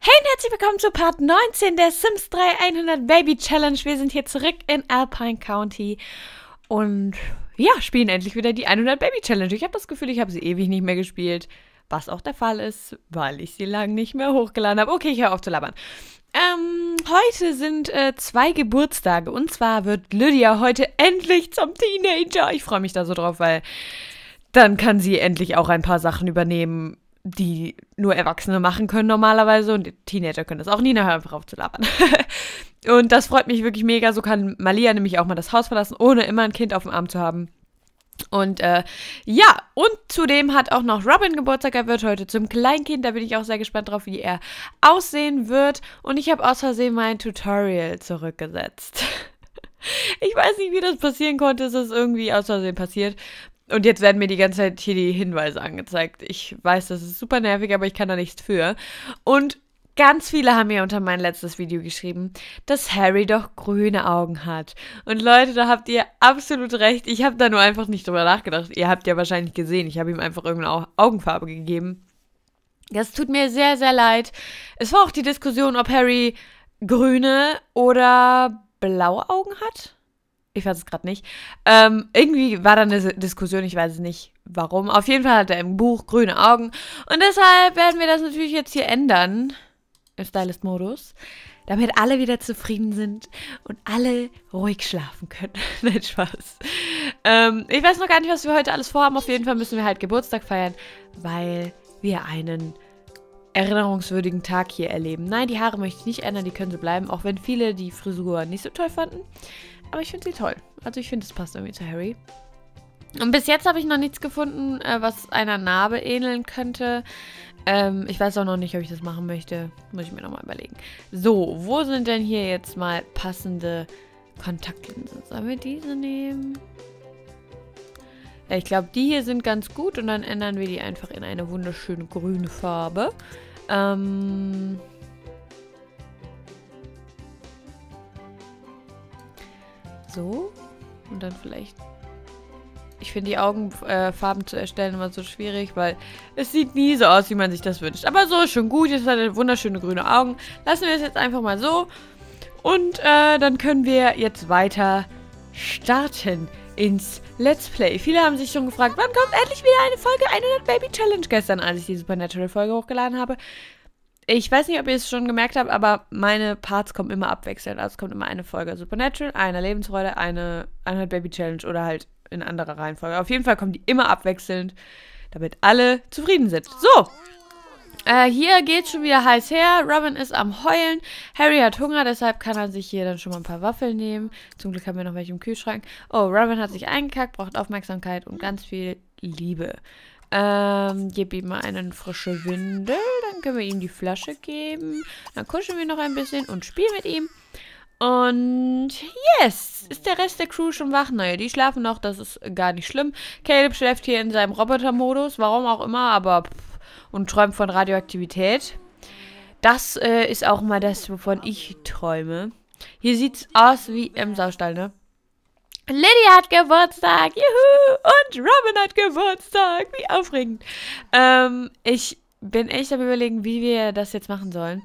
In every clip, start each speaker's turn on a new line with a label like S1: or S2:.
S1: Hey und herzlich willkommen zu Part 19 der Sims 3 100 Baby Challenge. Wir sind hier zurück in Alpine County und ja, spielen endlich wieder die 100 Baby Challenge. Ich habe das Gefühl, ich habe sie ewig nicht mehr gespielt, was auch der Fall ist, weil ich sie lange nicht mehr hochgeladen habe. Okay, ich höre auf zu labern. Ähm, heute sind äh, zwei Geburtstage und zwar wird Lydia heute endlich zum Teenager. Ich freue mich da so drauf, weil dann kann sie endlich auch ein paar Sachen übernehmen, die nur Erwachsene machen können normalerweise und Teenager können das auch nie, nachher einfach aufzulabern. und das freut mich wirklich mega. So kann Malia nämlich auch mal das Haus verlassen, ohne immer ein Kind auf dem Arm zu haben. Und äh, ja, und zudem hat auch noch Robin Geburtstag. Er wird heute zum Kleinkind. Da bin ich auch sehr gespannt drauf, wie er aussehen wird. Und ich habe aus Versehen mein Tutorial zurückgesetzt. ich weiß nicht, wie das passieren konnte. Es ist irgendwie aus Versehen passiert. Und jetzt werden mir die ganze Zeit hier die Hinweise angezeigt. Ich weiß, das ist super nervig, aber ich kann da nichts für. Und ganz viele haben mir unter mein letztes Video geschrieben, dass Harry doch grüne Augen hat. Und Leute, da habt ihr absolut recht. Ich habe da nur einfach nicht drüber nachgedacht. Ihr habt ja wahrscheinlich gesehen, ich habe ihm einfach irgendeine Augenfarbe gegeben. Das tut mir sehr, sehr leid. Es war auch die Diskussion, ob Harry grüne oder blaue Augen hat. Ich weiß es gerade nicht. Ähm, irgendwie war da eine Diskussion, ich weiß nicht warum. Auf jeden Fall hat er im Buch grüne Augen. Und deshalb werden wir das natürlich jetzt hier ändern. Im Stylist-Modus. Damit alle wieder zufrieden sind und alle ruhig schlafen können. Nein, Spaß. Ähm, ich weiß noch gar nicht, was wir heute alles vorhaben. Auf jeden Fall müssen wir halt Geburtstag feiern, weil wir einen erinnerungswürdigen Tag hier erleben. Nein, die Haare möchte ich nicht ändern, die können so bleiben, auch wenn viele die Frisur nicht so toll fanden. Aber ich finde sie toll. Also ich finde, es passt irgendwie zu Harry. Und bis jetzt habe ich noch nichts gefunden, äh, was einer Narbe ähneln könnte. Ähm, ich weiß auch noch nicht, ob ich das machen möchte. Muss ich mir nochmal überlegen. So, wo sind denn hier jetzt mal passende Kontaktlinsen? Sollen wir diese nehmen? Ja, ich glaube, die hier sind ganz gut und dann ändern wir die einfach in eine wunderschöne grüne Farbe. Ähm... So. Und dann vielleicht... Ich finde die Augenfarben äh, zu erstellen immer so schwierig, weil es sieht nie so aus, wie man sich das wünscht. Aber so ist schon gut. Jetzt hat er wunderschöne grüne Augen. Lassen wir es jetzt einfach mal so. Und äh, dann können wir jetzt weiter starten ins Let's Play. Viele haben sich schon gefragt, wann kommt endlich wieder eine Folge 100 Baby Challenge gestern, als ich die Supernatural-Folge hochgeladen habe. Ich weiß nicht, ob ihr es schon gemerkt habt, aber meine Parts kommen immer abwechselnd. Also es kommt immer eine Folge Supernatural, eine Lebensfreude, eine 100 Baby Challenge oder halt in anderer Reihenfolge. Auf jeden Fall kommen die immer abwechselnd, damit alle zufrieden sind. So, äh, hier geht schon wieder heiß her. Robin ist am Heulen. Harry hat Hunger, deshalb kann er sich hier dann schon mal ein paar Waffeln nehmen. Zum Glück haben wir noch welche im Kühlschrank. Oh, Robin hat sich eingekackt, braucht Aufmerksamkeit und ganz viel Liebe. Ähm, gib ihm mal eine frische Windel. Dann können wir ihm die Flasche geben. Dann kuscheln wir noch ein bisschen und spielen mit ihm. Und yes, ist der Rest der Crew schon wach? Naja, die schlafen noch, das ist gar nicht schlimm. Caleb schläft hier in seinem Roboter-Modus, warum auch immer, aber pff, und träumt von Radioaktivität. Das äh, ist auch mal das, wovon ich träume. Hier sieht's aus wie im Saustall, ne? Lydia hat Geburtstag, juhu! Und Robin hat Geburtstag, wie aufregend. Ähm, ich bin echt am überlegen, wie wir das jetzt machen sollen.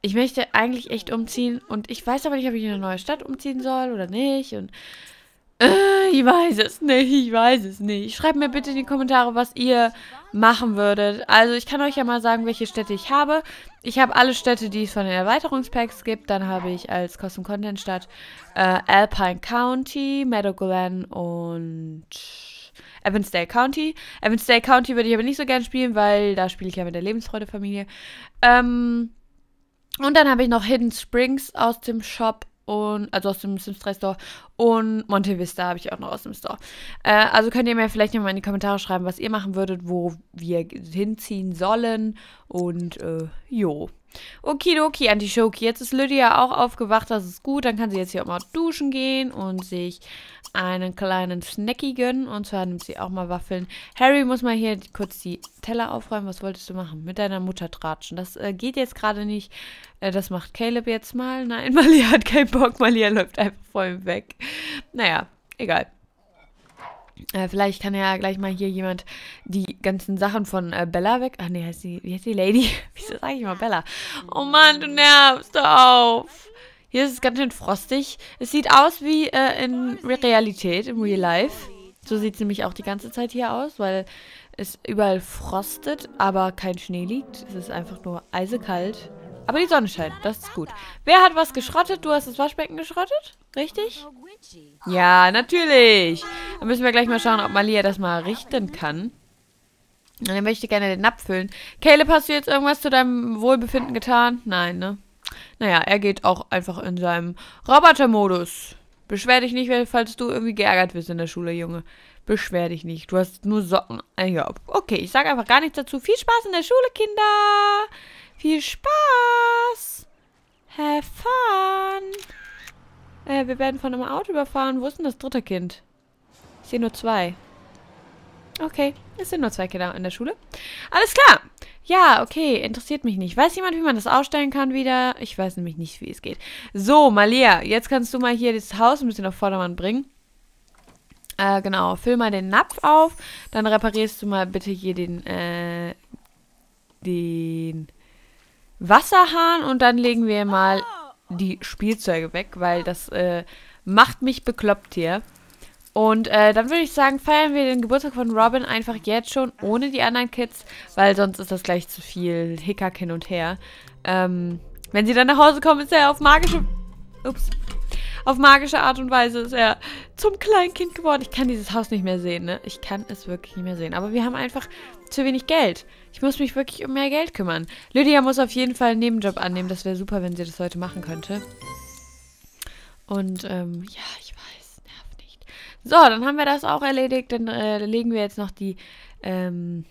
S1: Ich möchte eigentlich echt umziehen und ich weiß aber nicht, ob ich in eine neue Stadt umziehen soll oder nicht. Und äh, ich weiß es nicht, ich weiß es nicht. Schreibt mir bitte in die Kommentare, was ihr machen würdet. Also ich kann euch ja mal sagen, welche Städte ich habe. Ich habe alle Städte, die es von den Erweiterungspacks gibt. Dann habe ich als Custom Content Stadt äh, Alpine County, Meadow Glen und Evansdale County. Evansdale County würde ich aber nicht so gern spielen, weil da spiele ich ja mit der Lebensfreude-Familie. Ähm, und dann habe ich noch Hidden Springs aus dem Shop und also aus dem Sims 3 Store und Monte Vista habe ich auch noch aus dem Store. Äh, also könnt ihr mir vielleicht nochmal in die Kommentare schreiben, was ihr machen würdet, wo wir hinziehen sollen und äh, jo. Okidoki, Antishoki. Jetzt ist Lydia auch aufgewacht, das ist gut. Dann kann sie jetzt hier auch mal duschen gehen und sich einen kleinen Snacky gönnen. Und zwar nimmt sie auch mal Waffeln. Harry muss mal hier kurz die Teller aufräumen. Was wolltest du machen? Mit deiner Mutter tratschen. Das äh, geht jetzt gerade nicht. Äh, das macht Caleb jetzt mal. Nein, Malia hat keinen Bock. Malia läuft einfach ihm weg. Naja, egal. Äh, vielleicht kann ja gleich mal hier jemand die ganzen Sachen von äh, Bella weg. Ach nee, heißt die, wie heißt die Lady? Wieso sage ich immer Bella? Oh Mann, du nervst auf. Hier ist es ganz schön frostig. Es sieht aus wie äh, in Realität, im Real Life. So sieht es nämlich auch die ganze Zeit hier aus, weil es überall frostet, aber kein Schnee liegt. Es ist einfach nur eisekalt. Aber die Sonne scheint, das ist gut. Wer hat was geschrottet? Du hast das Waschbecken geschrottet? Richtig? Ja, natürlich. Dann müssen wir gleich mal schauen, ob Malia das mal richten kann. Und dann möchte ich gerne den Napf füllen. Caleb, hast du jetzt irgendwas zu deinem Wohlbefinden getan? Nein, ne? Naja, er geht auch einfach in seinem Robotermodus. Beschwer dich nicht, falls du irgendwie geärgert wirst in der Schule, Junge. Beschwer dich nicht. Du hast nur Socken. Ja, okay, ich sage einfach gar nichts dazu. Viel Spaß in der Schule, Kinder. Viel Spaß. Have fun. Äh, wir werden von einem Auto überfahren. Wo ist denn das dritte Kind? Ich sehe nur zwei. Okay, es sind nur zwei Kinder in der Schule. Alles klar. Ja, okay, interessiert mich nicht. Weiß jemand, wie man das ausstellen kann wieder? Ich weiß nämlich nicht, wie es geht. So, Malia, jetzt kannst du mal hier das Haus ein bisschen auf Vordermann bringen. Äh, genau, füll mal den Napf auf. Dann reparierst du mal bitte hier den, äh, den Wasserhahn und dann legen wir mal die Spielzeuge weg, weil das, äh, macht mich bekloppt hier. Und äh, dann würde ich sagen, feiern wir den Geburtstag von Robin einfach jetzt schon, ohne die anderen Kids, weil sonst ist das gleich zu viel Hickhack hin und her. Ähm, wenn sie dann nach Hause kommen, ist er auf magische... Ups. Auf magische Art und Weise ist er zum Kleinkind geworden. Ich kann dieses Haus nicht mehr sehen, ne? Ich kann es wirklich nicht mehr sehen. Aber wir haben einfach zu wenig Geld. Ich muss mich wirklich um mehr Geld kümmern. Lydia muss auf jeden Fall einen Nebenjob annehmen. Das wäre super, wenn sie das heute machen könnte. Und, ähm, ja, ich weiß, nerv nicht. So, dann haben wir das auch erledigt. Dann äh, legen wir jetzt noch die, ähm,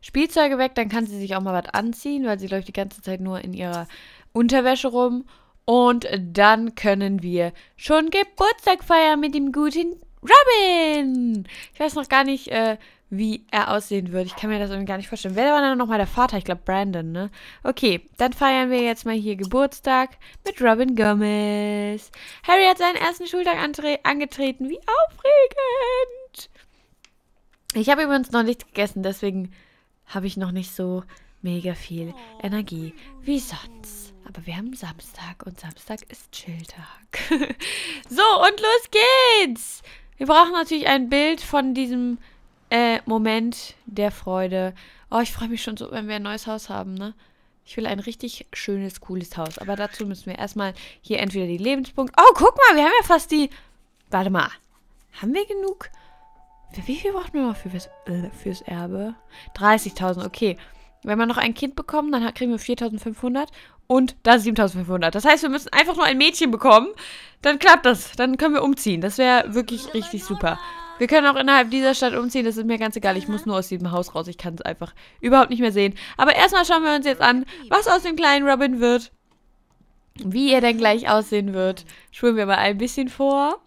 S1: Spielzeuge weg. Dann kann sie sich auch mal was anziehen, weil sie läuft die ganze Zeit nur in ihrer Unterwäsche rum. Und dann können wir schon Geburtstag feiern mit dem guten Robin. Ich weiß noch gar nicht, äh, wie er aussehen wird. Ich kann mir das irgendwie gar nicht vorstellen. Wer war dann nochmal der Vater? Ich glaube Brandon, ne? Okay, dann feiern wir jetzt mal hier Geburtstag mit Robin Gomez. Harry hat seinen ersten Schultag angetreten. Wie aufregend! Ich habe übrigens noch nichts gegessen, deswegen habe ich noch nicht so mega viel Energie wie sonst. Aber wir haben Samstag und Samstag ist Chilltag. so, und los geht's! Wir brauchen natürlich ein Bild von diesem äh, Moment der Freude. Oh, ich freue mich schon so, wenn wir ein neues Haus haben, ne? Ich will ein richtig schönes, cooles Haus. Aber dazu müssen wir erstmal hier entweder die Lebenspunkte... Oh, guck mal, wir haben ja fast die... Warte mal. Haben wir genug? Wie viel brauchen wir noch für, fürs, äh, fürs Erbe? 30.000, okay. Wenn wir noch ein Kind bekommen, dann kriegen wir 4.500 und da 7.500. Das heißt, wir müssen einfach nur ein Mädchen bekommen. Dann klappt das. Dann können wir umziehen. Das wäre wirklich richtig super. Wir können auch innerhalb dieser Stadt umziehen, das ist mir ganz egal. Ich muss nur aus diesem Haus raus. Ich kann es einfach überhaupt nicht mehr sehen. Aber erstmal schauen wir uns jetzt an, was aus dem kleinen Robin wird. Wie er denn gleich aussehen wird. Spulen wir mal ein bisschen vor.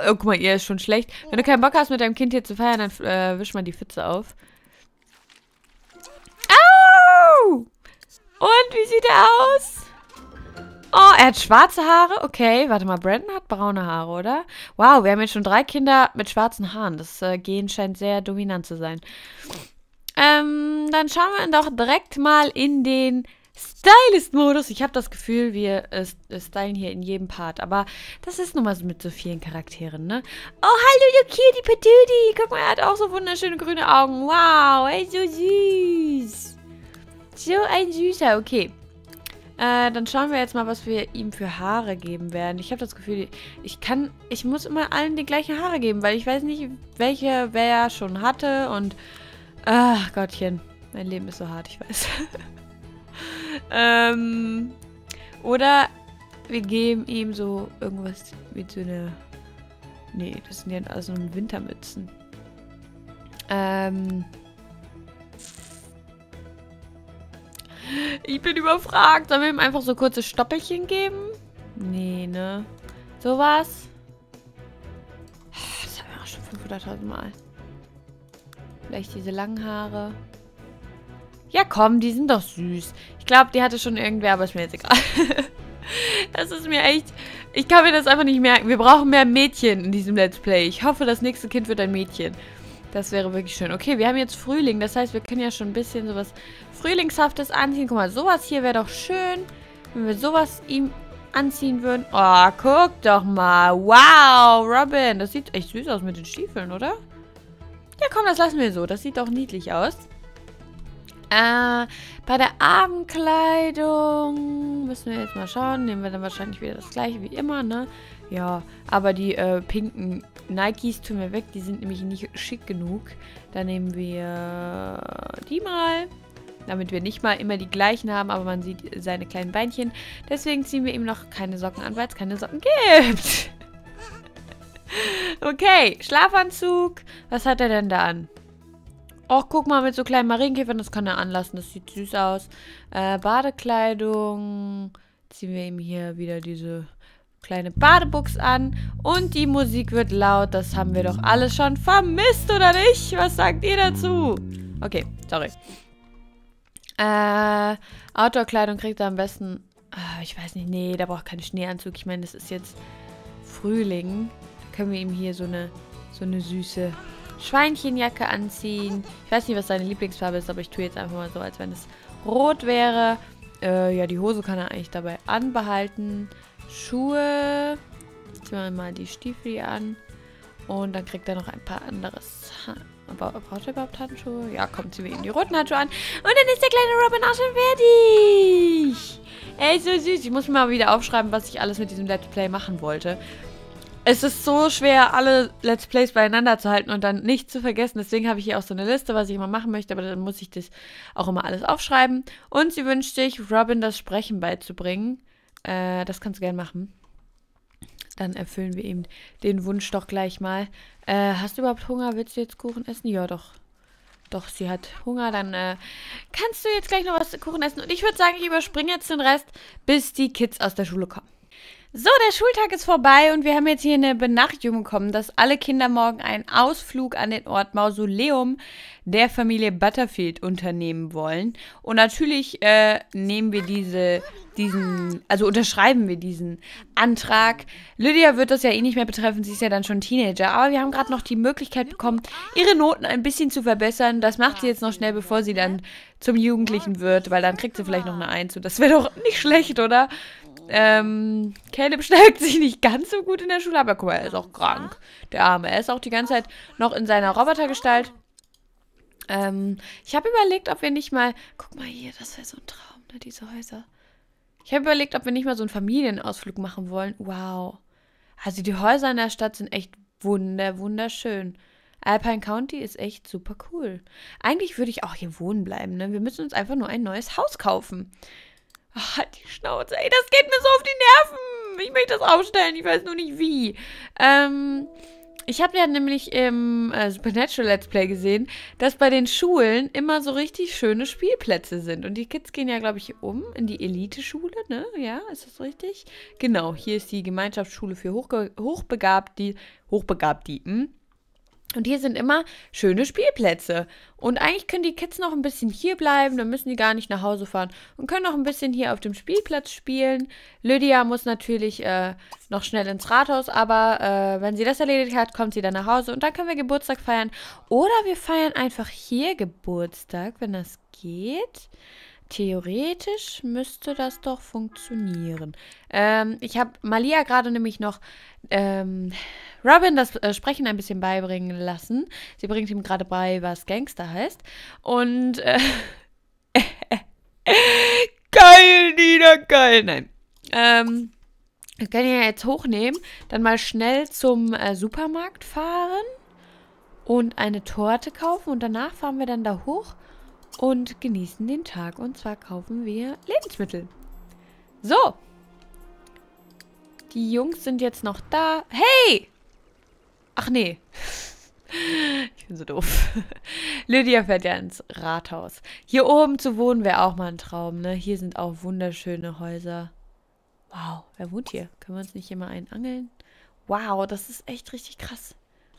S1: Oh, guck mal, ihr ist schon schlecht. Wenn du keinen Bock hast, mit deinem Kind hier zu feiern, dann äh, wisch mal die Pfütze auf. Au! Und, wie sieht er aus? Oh, er hat schwarze Haare. Okay, warte mal. Brandon hat braune Haare, oder? Wow, wir haben jetzt schon drei Kinder mit schwarzen Haaren. Das äh, Gen scheint sehr dominant zu sein. Ähm, dann schauen wir doch direkt mal in den Stylist-Modus. Ich habe das Gefühl, wir äh, äh, stylen hier in jedem Part. Aber das ist nun mal so mit so vielen Charakteren, ne? Oh, hallo, du Cutie Patootie. Guck mal, er hat auch so wunderschöne grüne Augen. Wow, ey, so süß. So ein Süßer. Okay. Äh, dann schauen wir jetzt mal, was wir ihm für Haare geben werden. Ich habe das Gefühl, ich kann, ich muss immer allen die gleichen Haare geben, weil ich weiß nicht, welche wer schon hatte und, ach Gottchen, mein Leben ist so hart, ich weiß. ähm, oder wir geben ihm so irgendwas wie so eine, nee, das sind ja also Wintermützen. Ähm, Ich bin überfragt. Sollen wir ihm einfach so kurze Stoppelchen geben? Nee, ne? Sowas? Das haben wir auch schon 500.000 Mal. Vielleicht diese langen Haare. Ja, komm, die sind doch süß. Ich glaube, die hatte schon irgendwer, aber ist mir jetzt egal. Das ist mir echt... Ich kann mir das einfach nicht merken. Wir brauchen mehr Mädchen in diesem Let's Play. Ich hoffe, das nächste Kind wird ein Mädchen. Das wäre wirklich schön. Okay, wir haben jetzt Frühling. Das heißt, wir können ja schon ein bisschen sowas Frühlingshaftes anziehen. Guck mal, sowas hier wäre doch schön, wenn wir sowas ihm anziehen würden. Oh, guck doch mal. Wow, Robin. Das sieht echt süß aus mit den Stiefeln, oder? Ja, komm, das lassen wir so. Das sieht doch niedlich aus. Äh, bei der Abendkleidung müssen wir jetzt mal schauen. Nehmen wir dann wahrscheinlich wieder das gleiche wie immer, ne? Ja, aber die äh, pinken Nikes tun wir weg. Die sind nämlich nicht schick genug. Dann nehmen wir die mal. Damit wir nicht mal immer die gleichen haben, aber man sieht seine kleinen Beinchen. Deswegen ziehen wir ihm noch keine Socken an, weil es keine Socken gibt. okay, Schlafanzug. Was hat er denn da an? Och, guck mal, mit so kleinen Marienkäfern, das kann er anlassen. Das sieht süß aus. Äh, Badekleidung. Ziehen wir ihm hier wieder diese kleine Badebuchs an. Und die Musik wird laut. Das haben wir doch alles schon vermisst, oder nicht? Was sagt ihr dazu? Okay, sorry. Äh, Outdoor-Kleidung kriegt er am besten... Ah, ich weiß nicht, nee, da braucht keinen Schneeanzug. Ich meine, das ist jetzt Frühling. Da können wir ihm hier so eine, so eine süße Schweinchenjacke anziehen. Ich weiß nicht, was seine Lieblingsfarbe ist, aber ich tue jetzt einfach mal so, als wenn es rot wäre. Äh, ja, die Hose kann er eigentlich dabei anbehalten. Schuhe. Ziehen wir mal die Stiefel an. Und dann kriegt er noch ein paar anderes. Aber braucht er überhaupt Handschuhe? Ja, kommt sie ihm die roten Handschuhe an. Und dann ist der kleine Robin auch schon fertig. Ey, so süß. Ich muss mir mal wieder aufschreiben, was ich alles mit diesem Let's Play machen wollte. Es ist so schwer, alle Let's Plays beieinander zu halten und dann nicht zu vergessen. Deswegen habe ich hier auch so eine Liste, was ich immer machen möchte, aber dann muss ich das auch immer alles aufschreiben. Und sie wünscht sich, Robin das Sprechen beizubringen. Äh, das kannst du gerne machen. Dann erfüllen wir ihm den Wunsch doch gleich mal. Äh, hast du überhaupt Hunger? Willst du jetzt Kuchen essen? Ja, doch. Doch, sie hat Hunger. Dann äh, kannst du jetzt gleich noch was Kuchen essen. Und ich würde sagen, ich überspringe jetzt den Rest, bis die Kids aus der Schule kommen. So, der Schultag ist vorbei und wir haben jetzt hier eine Benachrichtigung bekommen, dass alle Kinder morgen einen Ausflug an den Ort Mausoleum der Familie Butterfield unternehmen wollen. Und natürlich äh, nehmen wir diese, diesen, also unterschreiben wir diesen Antrag. Lydia wird das ja eh nicht mehr betreffen, sie ist ja dann schon Teenager. Aber wir haben gerade noch die Möglichkeit bekommen, ihre Noten ein bisschen zu verbessern. Das macht sie jetzt noch schnell, bevor sie dann zum Jugendlichen wird, weil dann kriegt sie vielleicht noch eine Eins. Und das wäre doch nicht schlecht, oder? Ähm, Caleb schlägt sich nicht ganz so gut in der Schule, aber guck mal, er ist auch krank. Der Arme. Er ist auch die ganze Zeit noch in seiner Robotergestalt. Ähm, ich habe überlegt, ob wir nicht mal... Guck mal hier, das wäre so ein Traum, ne, diese Häuser. Ich habe überlegt, ob wir nicht mal so einen Familienausflug machen wollen. Wow. Also die Häuser in der Stadt sind echt wunder, wunderschön. Alpine County ist echt super cool. Eigentlich würde ich auch hier wohnen bleiben, ne? Wir müssen uns einfach nur ein neues Haus kaufen. Ach, halt die Schnauze. Ey, das geht mir so auf die Nerven. Ich möchte das aufstellen. Ich weiß nur nicht wie. Ähm, ich habe ja nämlich im äh, Supernatural Let's Play gesehen, dass bei den Schulen immer so richtig schöne Spielplätze sind. Und die Kids gehen ja, glaube ich, um in die Elite-Schule, ne? Ja, ist das richtig? Genau, hier ist die Gemeinschaftsschule für Hochge Hochbegabte, Hochbegabte, hm? Und hier sind immer schöne Spielplätze. Und eigentlich können die Kids noch ein bisschen hier bleiben, dann müssen die gar nicht nach Hause fahren und können noch ein bisschen hier auf dem Spielplatz spielen. Lydia muss natürlich äh, noch schnell ins Rathaus, aber äh, wenn sie das erledigt hat, kommt sie dann nach Hause und dann können wir Geburtstag feiern. Oder wir feiern einfach hier Geburtstag, wenn das geht. Theoretisch müsste das doch funktionieren. Ähm, ich habe Malia gerade nämlich noch ähm, Robin das äh, Sprechen ein bisschen beibringen lassen. Sie bringt ihm gerade bei, was Gangster heißt. Und äh, geil, Nina, geil. Nein. Ähm, wir können ja jetzt hochnehmen, dann mal schnell zum äh, Supermarkt fahren und eine Torte kaufen und danach fahren wir dann da hoch und genießen den Tag. Und zwar kaufen wir Lebensmittel. So. Die Jungs sind jetzt noch da. Hey! Ach nee. Ich bin so doof. Lydia fährt ja ins Rathaus. Hier oben zu wohnen wäre auch mal ein Traum, ne? Hier sind auch wunderschöne Häuser. Wow, wer wohnt hier? Können wir uns nicht hier mal einen angeln? Wow, das ist echt richtig krass.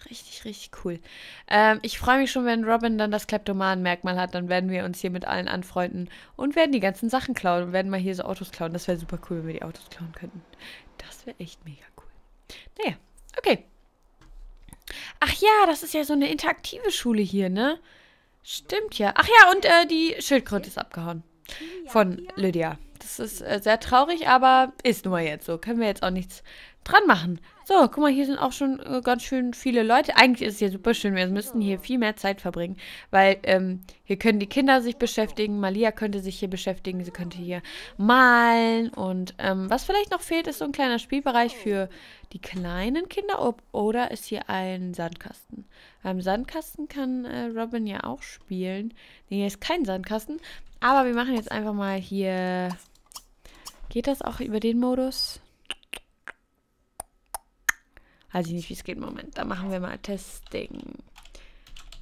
S1: Richtig, richtig cool. Ähm, ich freue mich schon, wenn Robin dann das Kleptoman-Merkmal hat. Dann werden wir uns hier mit allen anfreunden und werden die ganzen Sachen klauen und werden mal hier so Autos klauen. Das wäre super cool, wenn wir die Autos klauen könnten. Das wäre echt mega cool. Naja, okay. Ach ja, das ist ja so eine interaktive Schule hier, ne? Stimmt ja. Ach ja, und äh, die Schildkröte ist abgehauen. Von Lydia. Das ist äh, sehr traurig, aber ist nun mal jetzt so. Können wir jetzt auch nichts dran machen. So, guck mal, hier sind auch schon äh, ganz schön viele Leute. Eigentlich ist es hier super schön. Wir müssten hier viel mehr Zeit verbringen, weil ähm, hier können die Kinder sich beschäftigen. Malia könnte sich hier beschäftigen. Sie könnte hier malen. Und ähm, was vielleicht noch fehlt, ist so ein kleiner Spielbereich für die kleinen Kinder. Oder ist hier ein Sandkasten? Beim Sandkasten kann äh, Robin ja auch spielen. Nee, hier ist kein Sandkasten. Aber wir machen jetzt einfach mal hier... Geht das auch über den Modus? Weiß ich nicht, wie es geht. Moment, da machen wir mal Testing.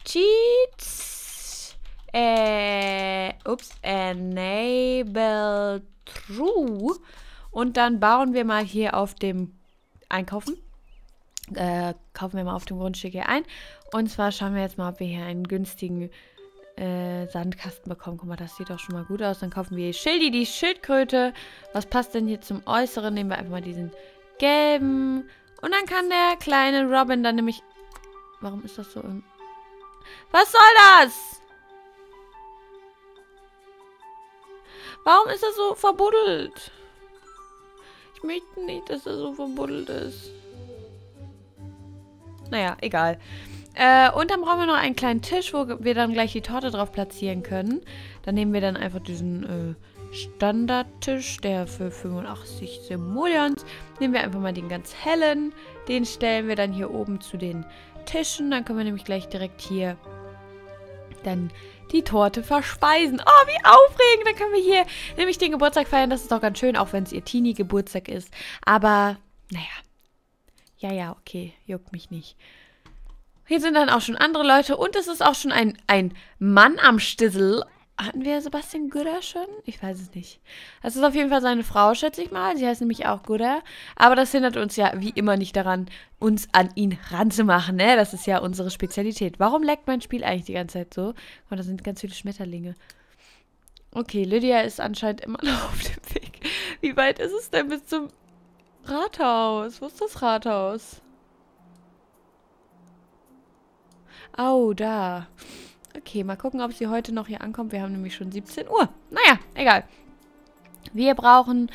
S1: Cheats. Äh, ups, enable true. Und dann bauen wir mal hier auf dem Einkaufen. Äh, kaufen wir mal auf dem Grundstück hier ein. Und zwar schauen wir jetzt mal, ob wir hier einen günstigen äh, Sandkasten bekommen. Guck mal, das sieht doch schon mal gut aus. Dann kaufen wir Schildi, die Schildkröte. Was passt denn hier zum Äußeren? Nehmen wir einfach mal diesen gelben. Und dann kann der kleine Robin dann nämlich... Warum ist das so... Was soll das? Warum ist das so verbuddelt? Ich möchte nicht, dass das so verbuddelt ist. Naja, egal. Äh, und dann brauchen wir noch einen kleinen Tisch, wo wir dann gleich die Torte drauf platzieren können. Dann nehmen wir dann einfach diesen... Äh, Standardtisch, der für 85 Simoleons. Nehmen wir einfach mal den ganz hellen. Den stellen wir dann hier oben zu den Tischen. Dann können wir nämlich gleich direkt hier dann die Torte verspeisen. Oh, wie aufregend. Dann können wir hier nämlich den Geburtstag feiern. Das ist doch ganz schön, auch wenn es ihr Teenie-Geburtstag ist. Aber, naja. Ja, ja, okay. Juckt mich nicht. Hier sind dann auch schon andere Leute und es ist auch schon ein, ein Mann am Stissel hatten wir Sebastian Güder schon? Ich weiß es nicht. Das ist auf jeden Fall seine Frau, schätze ich mal. Sie heißt nämlich auch Güder. Aber das hindert uns ja wie immer nicht daran, uns an ihn ranzumachen, ne? Das ist ja unsere Spezialität. Warum leckt mein Spiel eigentlich die ganze Zeit so? Und da sind ganz viele Schmetterlinge. Okay, Lydia ist anscheinend immer noch auf dem Weg. Wie weit ist es denn bis zum Rathaus? Wo ist das Rathaus? Oh, da. Okay, mal gucken, ob sie heute noch hier ankommt. Wir haben nämlich schon 17 Uhr. Naja, egal. Wir brauchen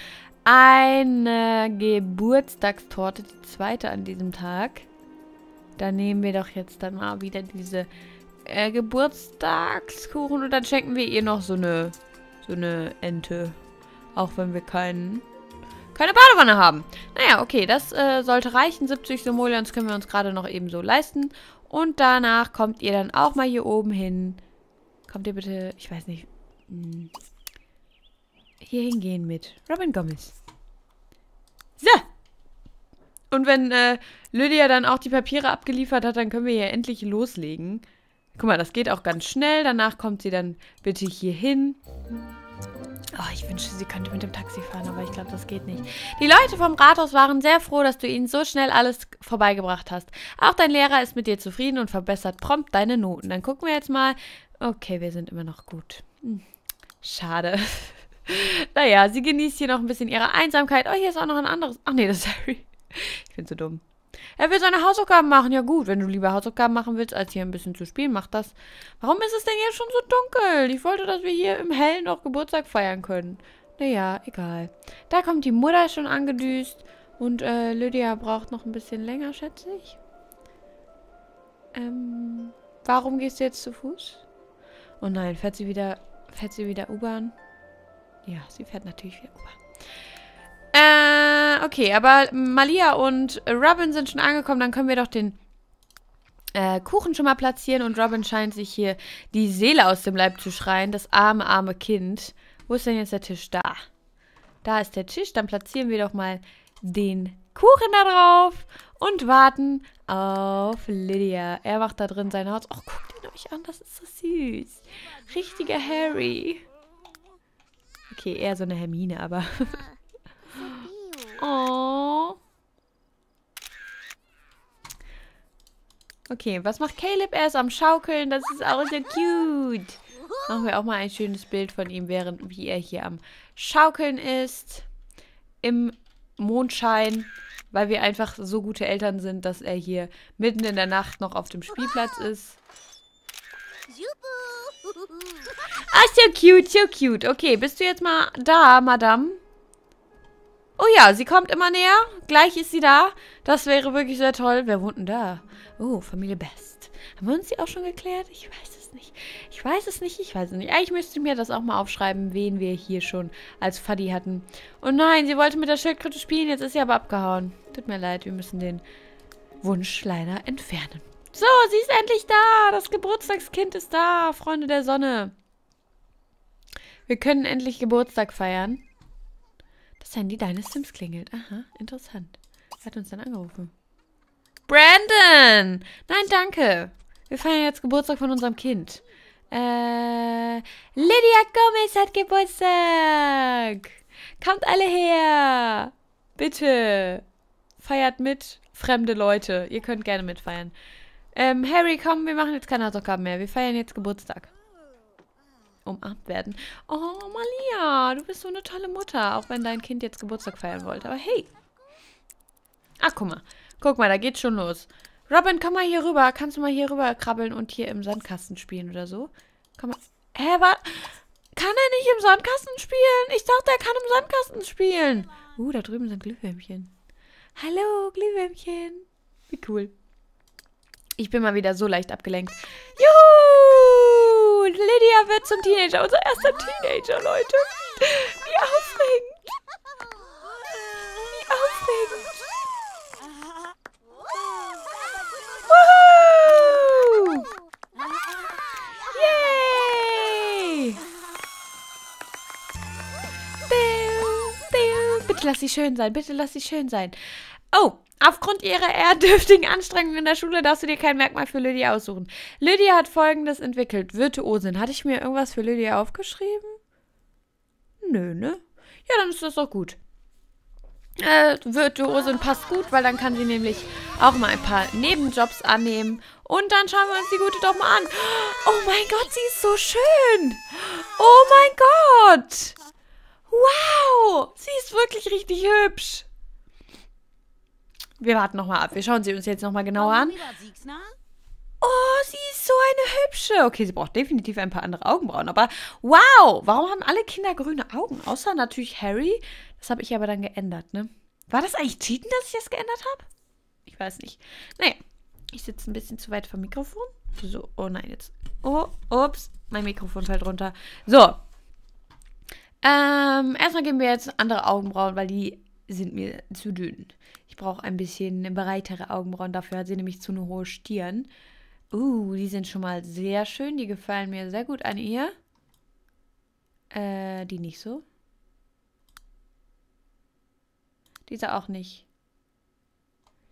S1: eine Geburtstagstorte, die zweite an diesem Tag. Dann nehmen wir doch jetzt dann mal wieder diese äh, Geburtstagskuchen und dann schenken wir ihr noch so eine, so eine Ente. Auch wenn wir keinen, keine Badewanne haben. Naja, okay, das äh, sollte reichen. 70 Simoleons können wir uns gerade noch eben so leisten. Und danach kommt ihr dann auch mal hier oben hin. Kommt ihr bitte, ich weiß nicht, hm, hier hingehen mit Robin Gomez. So. Und wenn äh, Lydia dann auch die Papiere abgeliefert hat, dann können wir hier endlich loslegen. Guck mal, das geht auch ganz schnell. Danach kommt sie dann bitte hier hin. Oh, ich wünschte, sie könnte mit dem Taxi fahren, aber ich glaube, das geht nicht. Die Leute vom Rathaus waren sehr froh, dass du ihnen so schnell alles vorbeigebracht hast. Auch dein Lehrer ist mit dir zufrieden und verbessert prompt deine Noten. Dann gucken wir jetzt mal. Okay, wir sind immer noch gut. Hm, schade. naja, sie genießt hier noch ein bisschen ihre Einsamkeit. Oh, hier ist auch noch ein anderes. Ach nee, das ist Harry. Ich bin so dumm. Er will seine Hausaufgaben machen. Ja gut, wenn du lieber Hausaufgaben machen willst, als hier ein bisschen zu spielen, mach das. Warum ist es denn jetzt schon so dunkel? Ich wollte, dass wir hier im Hellen noch Geburtstag feiern können. Naja, egal. Da kommt die Mutter schon angedüst. Und äh, Lydia braucht noch ein bisschen länger, schätze ich. Ähm, warum gehst du jetzt zu Fuß? Oh nein, fährt sie wieder, fährt sie wieder U-Bahn? Ja, sie fährt natürlich wieder U-Bahn. Äh, okay, aber Malia und Robin sind schon angekommen. Dann können wir doch den äh, Kuchen schon mal platzieren. Und Robin scheint sich hier die Seele aus dem Leib zu schreien. Das arme, arme Kind. Wo ist denn jetzt der Tisch? Da. Da ist der Tisch. Dann platzieren wir doch mal den Kuchen da drauf und warten auf Lydia. Er macht da drin sein Haus. Oh, guckt ihn euch an. Das ist so süß. Richtiger Harry. Okay, eher so eine Hermine, aber... Oh. Okay, was macht Caleb? Er ist am Schaukeln. Das ist auch so cute. Machen wir auch mal ein schönes Bild von ihm, während wie er hier am Schaukeln ist. Im Mondschein. Weil wir einfach so gute Eltern sind, dass er hier mitten in der Nacht noch auf dem Spielplatz ist. Ah, so cute, so cute. Okay, bist du jetzt mal da, Madame? Oh ja, sie kommt immer näher. Gleich ist sie da. Das wäre wirklich sehr toll. Wer wohnt denn da? Oh, Familie Best. Haben wir uns die auch schon geklärt? Ich weiß es nicht. Ich weiß es nicht, ich weiß es nicht. Eigentlich müsste mir das auch mal aufschreiben, wen wir hier schon als Fuddy hatten. Oh nein, sie wollte mit der Schildkröte spielen, jetzt ist sie aber abgehauen. Tut mir leid, wir müssen den Wunsch leider entfernen. So, sie ist endlich da. Das Geburtstagskind ist da, Freunde der Sonne. Wir können endlich Geburtstag feiern. Das Handy deines Sims klingelt. Aha, interessant. Wer hat uns dann angerufen? Brandon! Nein, danke. Wir feiern jetzt Geburtstag von unserem Kind. Äh, Lydia Gomez hat Geburtstag. Kommt alle her. Bitte. Feiert mit. Fremde Leute. Ihr könnt gerne mitfeiern. Ähm, Harry, komm, wir machen jetzt keine Hausaufgaben mehr. Wir feiern jetzt Geburtstag umarmt werden. Oh, Malia, du bist so eine tolle Mutter, auch wenn dein Kind jetzt Geburtstag feiern wollte. Aber hey. Ach, guck mal. Guck mal, da geht's schon los. Robin, komm mal hier rüber. Kannst du mal hier rüber krabbeln und hier im Sandkasten spielen oder so? Komm mal. Hä, was? Kann er nicht im Sandkasten spielen? Ich dachte, er kann im Sandkasten spielen. Uh, da drüben sind Glühwürmchen. Hallo, Glühwürmchen. Wie cool. Ich bin mal wieder so leicht abgelenkt. Juhu! Lydia wird zum Teenager. Unser erster Teenager, Leute. Wie aufregend. Wie aufregend. Woohoo! Yay! Bitte lass sie schön sein. Bitte lass sie schön sein. Oh, Aufgrund ihrer eher dürftigen Anstrengungen in der Schule darfst du dir kein Merkmal für Lydia aussuchen. Lydia hat folgendes entwickelt. Virtuosin. Hatte ich mir irgendwas für Lydia aufgeschrieben? Nö, ne? Ja, dann ist das doch gut. Äh, Virtuosin passt gut, weil dann kann sie nämlich auch mal ein paar Nebenjobs annehmen. Und dann schauen wir uns die Gute doch mal an. Oh mein Gott, sie ist so schön. Oh mein Gott. Wow, sie ist wirklich richtig hübsch. Wir warten nochmal ab. Wir schauen sie uns jetzt nochmal genauer an. Oh, sie ist so eine hübsche. Okay, sie braucht definitiv ein paar andere Augenbrauen. Aber wow, warum haben alle Kinder grüne Augen? Außer natürlich Harry. Das habe ich aber dann geändert, ne? War das eigentlich Cheaten, dass ich das geändert habe? Ich weiß nicht. Naja, ich sitze ein bisschen zu weit vom Mikrofon. So, oh nein, jetzt. Oh, ups, mein Mikrofon fällt runter. So. Ähm, erstmal geben wir jetzt andere Augenbrauen, weil die sind mir zu dünn brauche ein bisschen breitere Augenbrauen. Dafür hat sie nämlich zu eine hohe Stirn. Uh, die sind schon mal sehr schön. Die gefallen mir sehr gut an ihr. Äh, die nicht so. Diese auch nicht.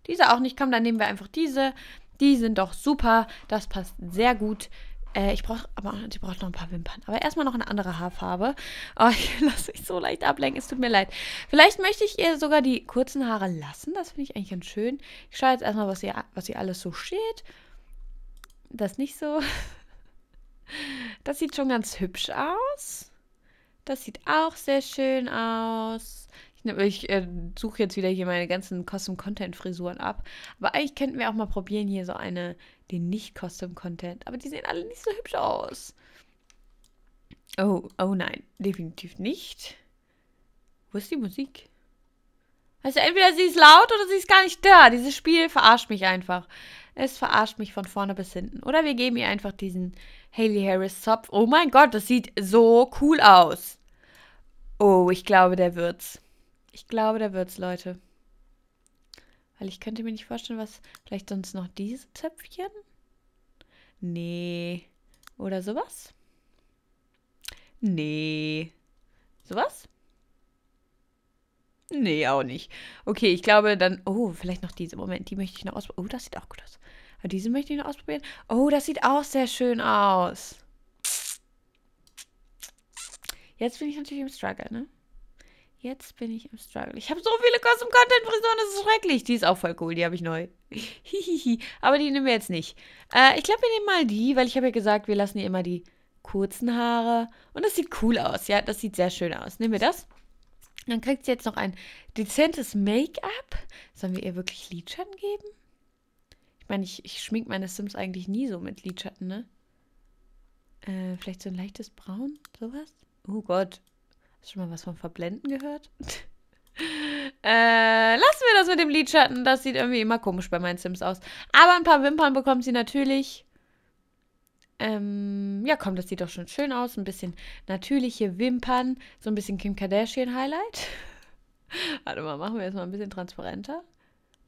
S1: Diese auch nicht. Komm, dann nehmen wir einfach diese. Die sind doch super. Das passt sehr gut. Äh, ich brauche, aber sie braucht noch ein paar Wimpern. Aber erstmal noch eine andere Haarfarbe. Oh, ich lasse mich so leicht ablenken. Es tut mir leid. Vielleicht möchte ich ihr sogar die kurzen Haare lassen. Das finde ich eigentlich ganz schön. Ich schaue jetzt erstmal, was ihr, was ihr alles so steht. Das nicht so. Das sieht schon ganz hübsch aus. Das sieht auch sehr schön aus. Ich äh, suche jetzt wieder hier meine ganzen Custom-Content-Frisuren ab. Aber eigentlich könnten wir auch mal probieren, hier so eine, den Nicht-Custom-Content. Aber die sehen alle nicht so hübsch aus. Oh, oh nein, definitiv nicht. Wo ist die Musik? Also entweder sie ist laut oder sie ist gar nicht da. Dieses Spiel verarscht mich einfach. Es verarscht mich von vorne bis hinten. Oder wir geben ihr einfach diesen Haley Harris Zopf. Oh mein Gott, das sieht so cool aus. Oh, ich glaube, der wird's. Ich glaube, der wird's, Leute. Weil ich könnte mir nicht vorstellen, was. Vielleicht sonst noch diese Zöpfchen? Nee. Oder sowas? Nee. Sowas? Nee, auch nicht. Okay, ich glaube dann. Oh, vielleicht noch diese. Moment, die möchte ich noch ausprobieren. Oh, das sieht auch gut aus. Aber diese möchte ich noch ausprobieren. Oh, das sieht auch sehr schön aus. Jetzt bin ich natürlich im Struggle, ne? Jetzt bin ich im Struggle. Ich habe so viele Custom-Content-Frisuren, das ist schrecklich. Die ist auch voll cool, die habe ich neu. Hihihi. Aber die nehmen wir jetzt nicht. Äh, ich glaube, wir nehmen mal die, weil ich habe ja gesagt, wir lassen hier immer die kurzen Haare. Und das sieht cool aus. Ja, das sieht sehr schön aus. Nehmen wir das. Dann kriegt sie jetzt noch ein dezentes Make-up. Sollen wir ihr wirklich Lidschatten geben? Ich meine, ich, ich schmink meine Sims eigentlich nie so mit Lidschatten, ne? Äh, vielleicht so ein leichtes Braun? Sowas? Oh Gott. Schon mal was von Verblenden gehört? äh, lassen wir das mit dem Lidschatten. Das sieht irgendwie immer komisch bei meinen Sims aus. Aber ein paar Wimpern bekommt sie natürlich. Ähm, ja, komm, das sieht doch schon schön aus. Ein bisschen natürliche Wimpern. So ein bisschen Kim Kardashian-Highlight. Warte mal, machen wir jetzt mal ein bisschen transparenter.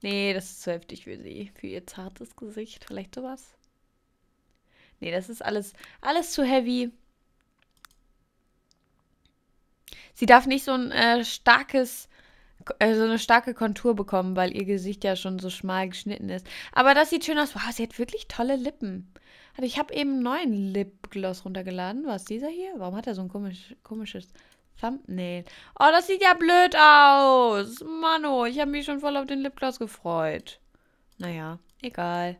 S1: Nee, das ist zu heftig für sie. Für ihr zartes Gesicht. Vielleicht sowas. Nee, das ist alles, alles zu heavy. Sie darf nicht so ein äh, starkes, äh, so eine starke Kontur bekommen, weil ihr Gesicht ja schon so schmal geschnitten ist. Aber das sieht schön aus. Wow, sie hat wirklich tolle Lippen. Also ich habe eben einen neuen Lipgloss runtergeladen. Was dieser hier? Warum hat er so ein komisch, komisches Thumbnail? Oh, das sieht ja blöd aus. Mano, ich habe mich schon voll auf den Lipgloss gefreut. Naja, egal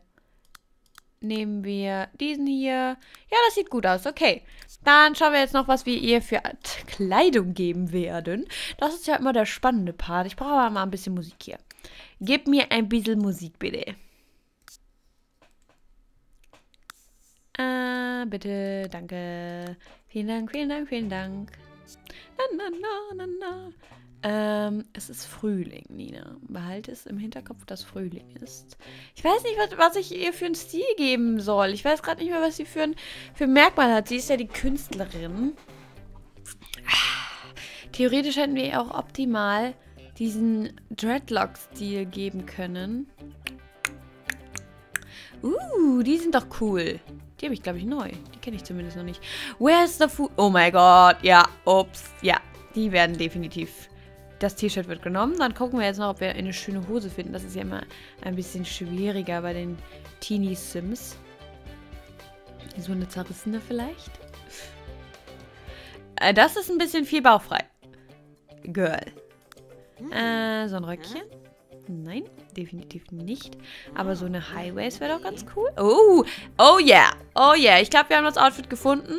S1: nehmen wir diesen hier. Ja, das sieht gut aus. Okay. Dann schauen wir jetzt noch, was wir ihr für Kleidung geben werden. Das ist ja immer der spannende Part. Ich brauche aber mal ein bisschen Musik hier. Gib mir ein bisschen Musik, bitte. Ah, bitte. Danke. Vielen Dank, vielen Dank, vielen Dank. Na, na, na, na, na. Ähm, es ist Frühling, Nina. Behalte es im Hinterkopf, dass Frühling ist. Ich weiß nicht, was, was ich ihr für einen Stil geben soll. Ich weiß gerade nicht mehr, was sie für ein, für ein Merkmal hat. Sie ist ja die Künstlerin. Theoretisch hätten wir ihr auch optimal diesen Dreadlock-Stil geben können. Uh, die sind doch cool. Die habe ich, glaube ich, neu. Die kenne ich zumindest noch nicht. Where's the food? Oh mein Gott. Ja, ups. Ja, die werden definitiv das T-Shirt wird genommen. Dann gucken wir jetzt noch, ob wir eine schöne Hose finden. Das ist ja immer ein bisschen schwieriger bei den Teenie Sims. So eine zerrissene vielleicht. Äh, das ist ein bisschen viel bauchfrei. Girl. Äh, so ein Röckchen. Nein, definitiv nicht. Aber so eine Highways wäre doch ganz cool. Oh, oh yeah. Oh yeah. Ich glaube, wir haben das Outfit gefunden.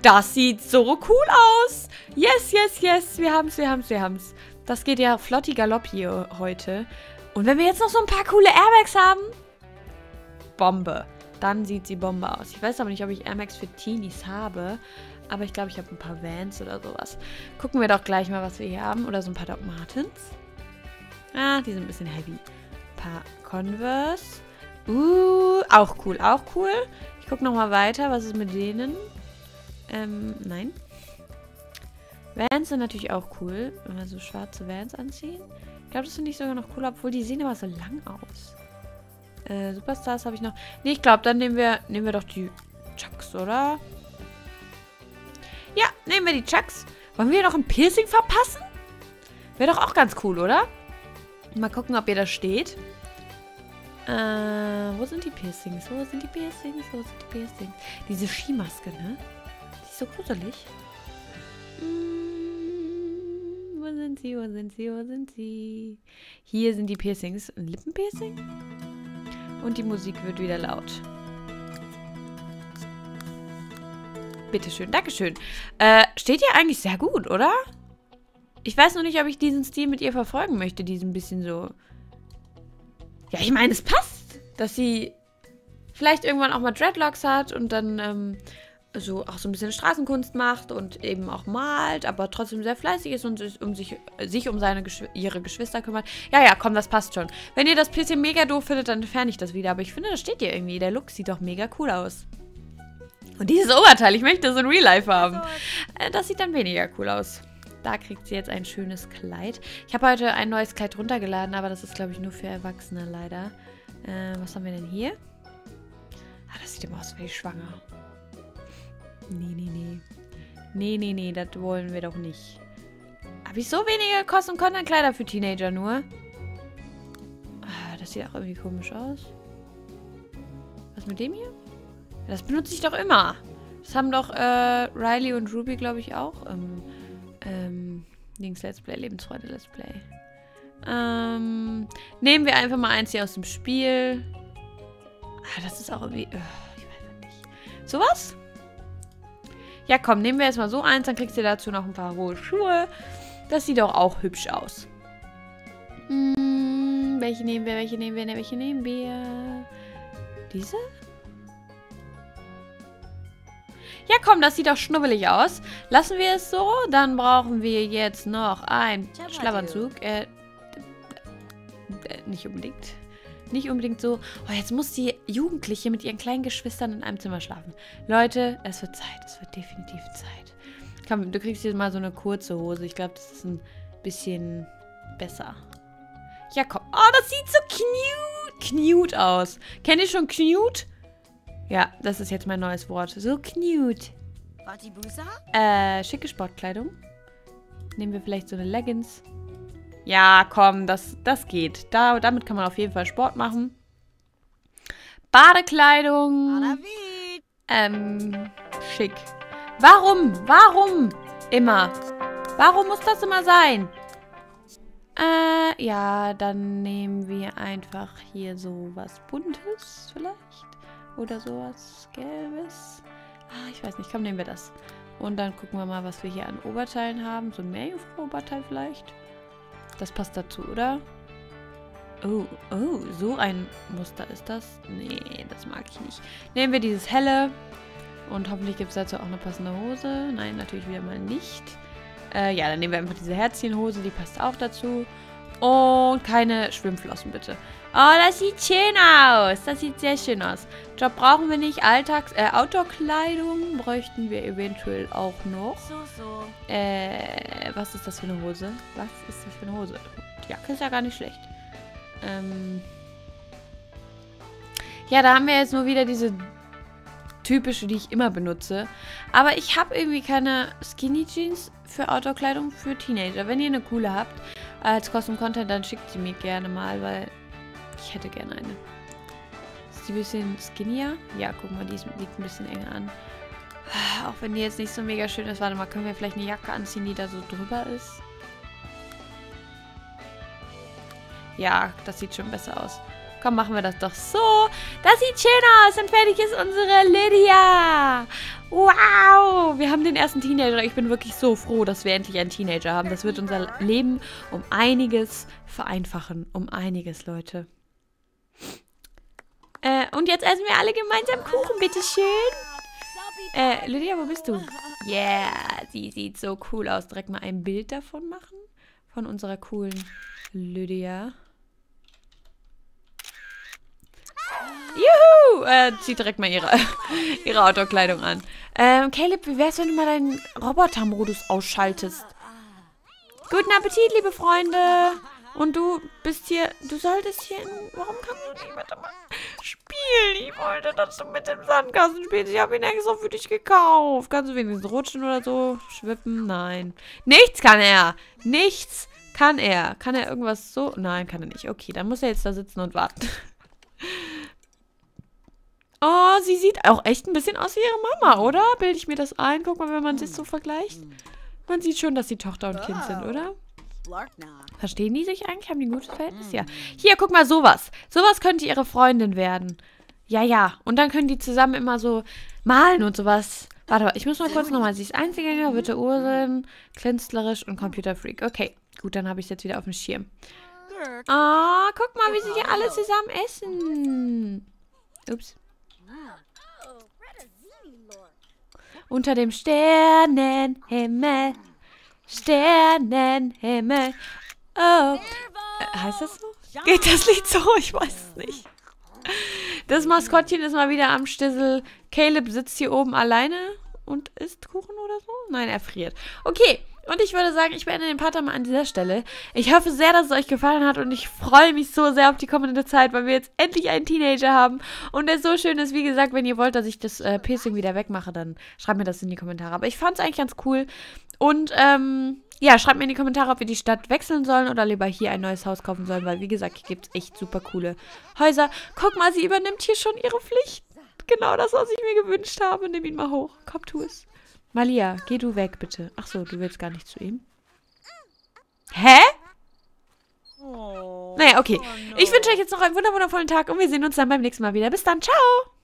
S1: Das sieht so cool aus. Yes, yes, yes. Wir haben es, wir haben es, wir haben es. Das geht ja flotti galopp hier heute. Und wenn wir jetzt noch so ein paar coole Airbags haben, Bombe. Dann sieht sie Bombe aus. Ich weiß aber nicht, ob ich Airbags für Teenies habe. Aber ich glaube, ich habe ein paar Vans oder sowas. Gucken wir doch gleich mal, was wir hier haben. Oder so ein paar Doc Martens. Ah, die sind ein bisschen heavy. Ein paar Converse. Uh, auch cool, auch cool. Ich gucke nochmal weiter. Was ist mit denen? Ähm, nein. Vans sind natürlich auch cool, wenn wir so schwarze Vans anziehen. Ich glaube, das finde ich sogar noch cooler, obwohl die sehen aber so lang aus. Äh, Superstars habe ich noch. Nee, ich glaube, dann nehmen wir, nehmen wir doch die Chucks, oder? Ja, nehmen wir die Chucks. Wollen wir noch ein Piercing verpassen? Wäre doch auch ganz cool, oder? Mal gucken, ob ihr da steht. Äh, wo sind die Piercings? Wo sind die Piercings? Wo sind die Piercings? Diese Skimaske, ne? Die ist so gruselig. Sind sie? Wo sind sie? Wo sind sie? Hier sind die Piercings. Ein Lippenpiercing? Und die Musik wird wieder laut. Bitteschön, Dankeschön. Äh, steht ihr eigentlich sehr gut, oder? Ich weiß noch nicht, ob ich diesen Stil mit ihr verfolgen möchte. Diesen bisschen so... Ja, ich meine, es passt, dass sie vielleicht irgendwann auch mal Dreadlocks hat und dann ähm, so auch so ein bisschen Straßenkunst macht und eben auch malt, aber trotzdem sehr fleißig ist und sich um, sich, sich um seine ihre Geschwister kümmert. Ja, ja, komm, das passt schon. Wenn ihr das Piercing mega doof findet, dann entferne ich das wieder. Aber ich finde, das steht hier irgendwie. Der Look sieht doch mega cool aus. Und dieses Oberteil, ich möchte das in Real Life haben. Äh, das sieht dann weniger cool aus. Da kriegt sie jetzt ein schönes Kleid. Ich habe heute ein neues Kleid runtergeladen, aber das ist, glaube ich, nur für Erwachsene leider. Äh, was haben wir denn hier? Ah, das sieht immer aus wie schwanger. Nee, nee, nee. Nee, nee, nee, das wollen wir doch nicht. Habe ich so wenige Kosten- und Content-Kleider für Teenager nur? Ah, das sieht auch irgendwie komisch aus. Was mit dem hier? Das benutze ich doch immer. Das haben doch äh, Riley und Ruby, glaube ich, auch. Ähm, ähm, Links Let's Play, Lebensfreude Let's Play. Ähm, nehmen wir einfach mal eins hier aus dem Spiel. Ah, das ist auch irgendwie... Uh, ich weiß nicht. Sowas? Ja, komm, nehmen wir erstmal so eins, dann kriegst du dazu noch ein paar hohe Schuhe. Das sieht doch auch hübsch aus. Hm, welche nehmen wir, welche nehmen wir, welche nehmen wir? Diese? Ja, komm, das sieht doch schnubbelig aus. Lassen wir es so. Dann brauchen wir jetzt noch einen Schlafanzug. Äh, äh, nicht unbedingt. Nicht unbedingt so, oh, jetzt muss die Jugendliche mit ihren kleinen Geschwistern in einem Zimmer schlafen. Leute, es wird Zeit. Es wird definitiv Zeit. Komm, du kriegst jetzt mal so eine kurze Hose. Ich glaube, das ist ein bisschen besser. Ja, komm. Oh, das sieht so cute, cute aus. Kennt ihr schon cute? Ja, das ist jetzt mein neues Wort. So cute. Äh, schicke Sportkleidung. Nehmen wir vielleicht so eine Leggings. Ja, komm, das, das geht. Da, damit kann man auf jeden Fall Sport machen. Badekleidung. Ähm, schick. Warum? Warum? Immer. Warum muss das immer sein? Äh, ja, dann nehmen wir einfach hier so was Buntes vielleicht. Oder sowas Gelbes. Ah, ich weiß nicht. Komm, nehmen wir das. Und dann gucken wir mal, was wir hier an Oberteilen haben. So ein Meerjungfrau-Oberteil vielleicht. Das passt dazu, oder? Oh, oh, so ein Muster ist das. Nee, das mag ich nicht. Nehmen wir dieses helle. Und hoffentlich gibt es dazu auch eine passende Hose. Nein, natürlich wieder mal nicht. Äh, ja, dann nehmen wir einfach diese Herzchenhose. Die passt auch dazu. Und keine Schwimmflossen, bitte. Oh, das sieht schön aus. Das sieht sehr schön aus. Job brauchen wir nicht. Alltags-, äh, Outdoor-Kleidung bräuchten wir eventuell auch noch. So, so. Äh, was ist das für eine Hose? Was ist das für eine Hose? Die Jacke ist ja gar nicht schlecht. Ähm. Ja, da haben wir jetzt nur wieder diese typische, die ich immer benutze. Aber ich habe irgendwie keine Skinny Jeans für Outdoor-Kleidung für Teenager. Wenn ihr eine coole habt als Custom Content, dann schickt sie mir gerne mal, weil ich hätte gerne eine. Ist die ein bisschen skinnier? Ja, guck mal, die liegt ein bisschen enger an. Auch wenn die jetzt nicht so mega schön ist. Warte mal, können wir vielleicht eine Jacke anziehen, die da so drüber ist? Ja, das sieht schon besser aus. Komm, machen wir das doch so. Das sieht schön aus. Und fertig ist unsere Lydia. Wow. Wir haben den ersten Teenager. Ich bin wirklich so froh, dass wir endlich einen Teenager haben. Das wird unser Leben um einiges vereinfachen. Um einiges, Leute. Äh, und jetzt essen wir alle gemeinsam Kuchen, bitteschön. Äh, Lydia, wo bist du? Yeah, sie sieht so cool aus. Direkt mal ein Bild davon machen. Von unserer coolen Lydia. Juhu! Äh, zieht direkt mal ihre, ihre Outdoor-Kleidung an. Ähm, Caleb, wie wär's, wenn du mal deinen Roboter-Modus ausschaltest? Guten Appetit, liebe Freunde! Und du bist hier, du solltest hier in, warum kannst du nicht mit dem spielen? Ich wollte, dass du mit dem Sandkasten spielst. Ich habe ihn extra für dich gekauft. Kannst du wenigstens rutschen oder so? Schwippen? Nein. Nichts kann er. Nichts kann er. Kann er irgendwas so? Nein, kann er nicht. Okay, dann muss er jetzt da sitzen und warten. Oh, sie sieht auch echt ein bisschen aus wie ihre Mama, oder? Bilde ich mir das ein? Guck mal, wenn man sich so vergleicht. Man sieht schon, dass sie Tochter und Kind sind, oder? Verstehen die sich eigentlich? Haben die ein gutes Verhältnis? Ja. Hier, guck mal, sowas. Sowas könnte ihre Freundin werden. Ja, ja. Und dann können die zusammen immer so malen und sowas. Warte mal, ich muss mal kurz nochmal. Sie ist Einzelgänger, bitte Ursinn, künstlerisch und Computerfreak. Okay, gut, dann habe ich es jetzt wieder auf dem Schirm. Ah, oh, guck mal, wie sie hier alle zusammen essen. Ups. Unter dem Sternenhimmel. Sternenhimmel. Oh. Äh, heißt das so? Geht das Lied so? Ich weiß es nicht. Das Maskottchen ist mal wieder am Stissel. Caleb sitzt hier oben alleine und isst Kuchen oder so? Nein, er friert. Okay, und ich würde sagen, ich beende den Part mal an dieser Stelle. Ich hoffe sehr, dass es euch gefallen hat und ich freue mich so sehr auf die kommende Zeit, weil wir jetzt endlich einen Teenager haben und der so schön ist. Wie gesagt, wenn ihr wollt, dass ich das äh, Piercing wieder wegmache, dann schreibt mir das in die Kommentare. Aber ich fand es eigentlich ganz cool und ähm, ja, schreibt mir in die Kommentare, ob wir die Stadt wechseln sollen oder lieber hier ein neues Haus kaufen sollen, weil wie gesagt, hier gibt es echt super coole Häuser. Guck mal, sie übernimmt hier schon ihre Pflicht. Genau das, was ich mir gewünscht habe. Nimm ihn mal hoch. Komm, tu es. Malia, geh du weg, bitte. Ach so, du willst gar nicht zu ihm? Hä?
S2: Oh.
S1: Naja, okay.
S2: Oh no.
S1: Ich wünsche euch jetzt noch einen wundervollen Tag und wir sehen uns dann beim nächsten Mal wieder. Bis dann. Ciao.